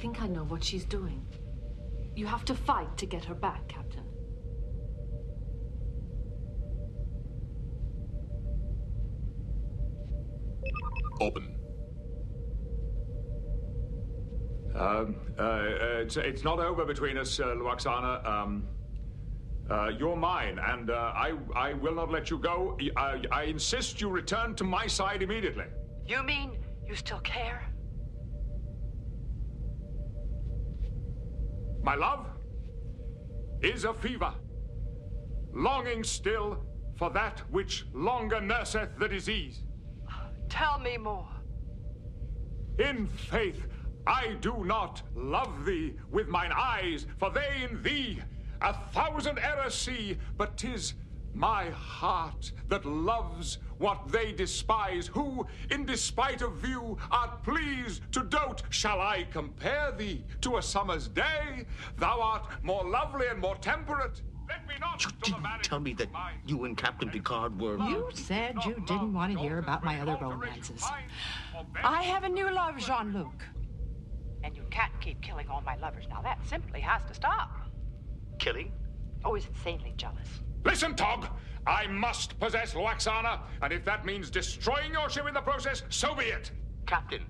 think I know what she's doing. You have to fight to get her back, Captain. Open. Um, uh, uh, it's, it's not over between us, uh, Lwaxana. Um, uh, you're mine, and uh, I, I will not let you go. I, I insist you return to my side immediately. You mean you still care? My love is a fever, longing still for that which longer nurseth the disease. Tell me more. In faith, I do not love thee with mine eyes, for they in thee a thousand errors see, but 'tis my heart that loves what they despise, who, in despite of view, art pleased to dote. Shall I compare thee to a summer's day? Thou art more lovely and more temperate. Let me not You didn't tell me that you and Captain Picard were. You said you didn't want to hear about my other romances. I have a new love, Jean Luc. And you can't keep killing all my lovers. Now that simply has to stop. Killing? Oh, he's insanely jealous. Listen, Tog. I must possess Lwaxana, and if that means destroying your ship in the process, so be it. Captain,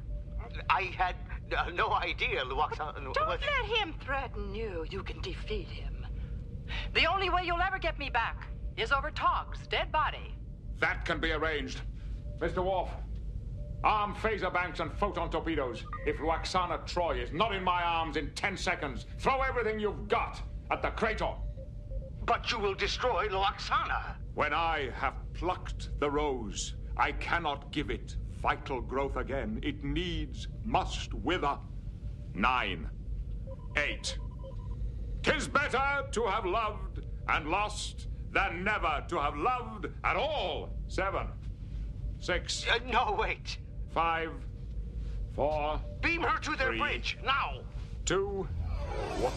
I had uh, no idea Lwaxana. Don't let him threaten you. You can defeat him. The only way you'll ever get me back is over Tog's dead body. That can be arranged. Mr. Worf, arm phaser banks and photon torpedoes. If Lwaxana Troi is not in my arms in ten seconds, throw everything you've got at the Krayton. But you will destroy Lwaxana. When I have plucked the rose, I cannot give it vital growth again. It needs, must wither. Nine. Eight. Tis better to have loved and lost than never to have loved at all. Seven. Six. Uh, no, wait. Five. Four. Beam her to their Three. bridge, now. Two. One.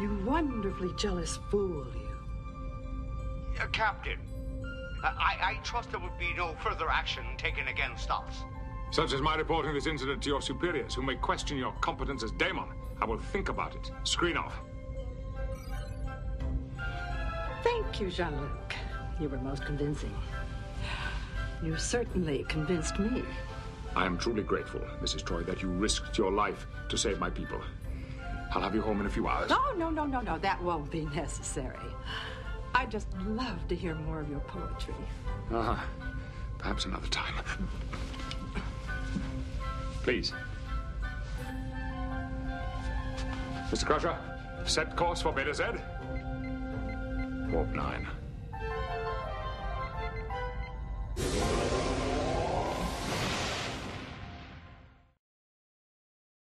You wonderfully jealous fool, you. Uh, Captain, uh, I, I trust there would be no further action taken against us. Such as my reporting this incident to your superiors, who may question your competence as DaiMon. I will think about it. Screen off. Thank you, Jean Luc. You were most convincing. You certainly convinced me. I am truly grateful, Mrs. Troi, that you risked your life to save my people. I'll have you home in a few hours. No, no, no, no, no. That won't be necessary. I'd just love to hear more of your poetry. Uh-huh. Perhaps another time. Please. Mr. Crusher, set course for Betazed. Warp 9.